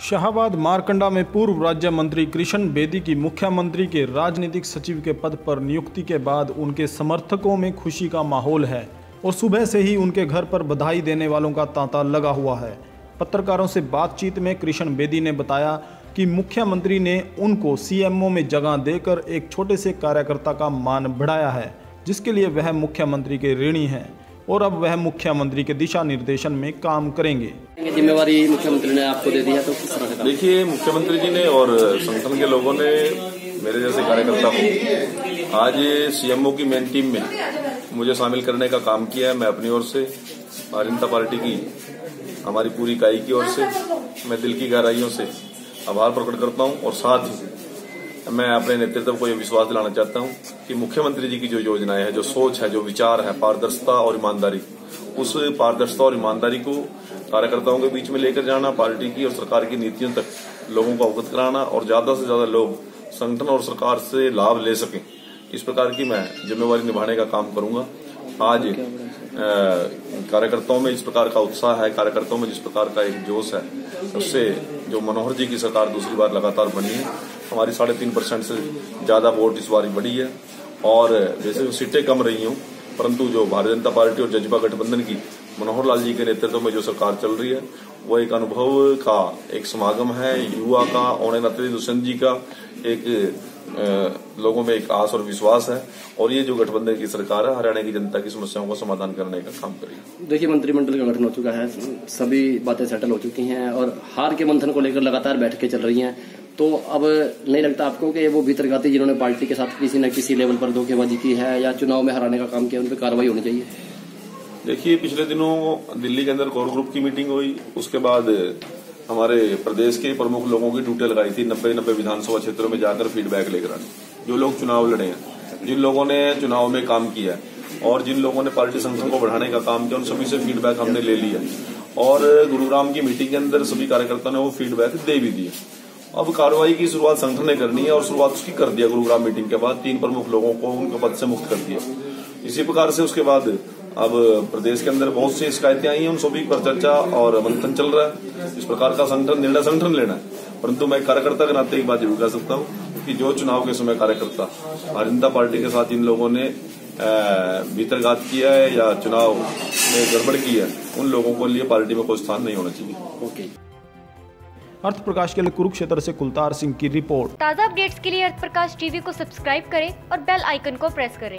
शाहबाद मारकंडा में पूर्व राज्य मंत्री कृष्ण बेदी की मुख्यमंत्री के राजनीतिक सचिव के पद पर नियुक्ति के बाद उनके समर्थकों में खुशी का माहौल है। और सुबह से ही उनके घर पर बधाई देने वालों का तांता लगा हुआ है। पत्रकारों से बातचीत में कृष्ण बेदी ने बताया कि मुख्यमंत्री ने उनको सीएमओ में जगह देकर एक छोटे से कार्यकर्ता का मान बढ़ाया है, जिसके लिए वह मुख्यमंत्री के ऋणी हैं और अब वह मुख्यमंत्री के दिशा निर्देशन में काम करेंगे। जिम्मेवारी मुख्यमंत्री ने आपको दे दिया तो किस तरह से देखिए मुख्यमंत्री जी ने और संगठन के लोगों ने मेरे जैसे कार्यकर्ता को आज सीएमओ की मेन टीम में मुझे शामिल करने का काम किया है मैं अपनी ओर से भारतीय जनता पार्टी की हमारी पूरी इकाई की ओर से मैं दिल की गहराइयों से आभार प्रकट करता हूँ और साथ ही मैं अपने नेतृत्व को यह विश्वास दिलाना चाहता हूँ कि मुख्यमंत्री जी की जो योजनाएँ है जो सोच है जो विचार है पारदर्शिता और ईमानदारी उस पारदर्शिता और ईमानदारी को कार्यकर्ताओं के बीच में लेकर जाना पार्टी की और सरकार की नीतियों तक लोगों को अवगत कराना और ज़्यादा से ज़्यादा लोग संगठन और सरकार से लाभ ले सकें। इस प्रकार की मैं जिम्मेवारी निभाने का काम करूँगा। आज कार्यकर्ताओं में इस प्रकार का उत्साह है कार्यकर्ताओं में जिस प्रकार का एक जोश है उससे जो मनोहर जी की सरकार दूसरी बार लगातार बनी है। हमारी साढ़े तीन परसेंट से ज़्यादा वोट इस बार बढ़ी है। और जैसे सीटें कम रही हूँ परंतु जो भारतीय जनता पार्टी और जजपा गठबंधन की मनोहर लाल जी के नेतृत्व में जो सरकार चल रही है, वो एक अनुभव का एक समागम है, युवा का ओने नतरी दुष्यंत जी का एक लोगों में एक आस और विश्वास है और ये जो गठबंधन की सरकार है, हरियाणा की जनता की समस्याओं का समाधान करने का काम करेगी देखिए, मंत्रिमंडल का गठन हो चुका है, सभी बातें सेटल हो चुकी हैं और हार के मंथन को लेकर लगातार बैठकें चल रही हैं। तो अब नहीं लगता आपको कि वो भीतर भीतरघाती जिन्होंने पार्टी के साथ किसी न किसी लेवल पर धोखेबाजी की है या चुनाव में हराने का काम किया, उन पर कार्रवाई होनी चाहिए? देखिए, पिछले दिनों दिल्ली के अंदर कोर ग्रुप की मीटिंग हुई। उसके बाद हमारे प्रदेश के प्रमुख लोगों की ड्यूटी लगाई थी नब्बे नब्बे विधानसभा क्षेत्रों में जाकर फीडबैक लेकर आने। जो लोग चुनाव लड़े हैं, जिन लोगों ने चुनाव में काम किया है और जिन लोगों ने पार्टी संगठन को बढ़ाने का काम किया, उन सभी से फीडबैक हमने ले लिया और गुरुग्राम की मीटिंग के अंदर सभी कार्यकर्ताओं ने वो फीडबैक दे भी दिए। अब कार्रवाई की शुरुआत संगठन ने करनी है और शुरुआत उसकी कर दिया गुरुग्राम मीटिंग के बाद। तीन प्रमुख लोगों को उनके पद से मुक्त कर दिया। इसी प्रकार से उसके बाद अब प्रदेश के अंदर बहुत सी शिकायतें आई हैं उन सभी पर चर्चा और मंथन चल रहा है। इस प्रकार का संगठन निर्णय संगठन लेना है। परंतु मैं कार्यकर्ता के नाते एक बात ज़रूर कह सकता हूँ कि जो चुनाव के समय कार्यकर्ता भारतीय जनता पार्टी के साथ इन लोगों ने भीतरघात किया है या चुनाव में गड़बड़ की है उन लोगों को लिए पार्टी में कोई स्थान नहीं होना चाहिए। ओके। अर्थ प्रकाश के लिए कुरुक्षेत्र से कुलतार सिंह की रिपोर्ट। ताज़ा अपडेट्स के लिए अर्थ प्रकाश टीवी को सब्सक्राइब करें और बेल आइकन को प्रेस करें।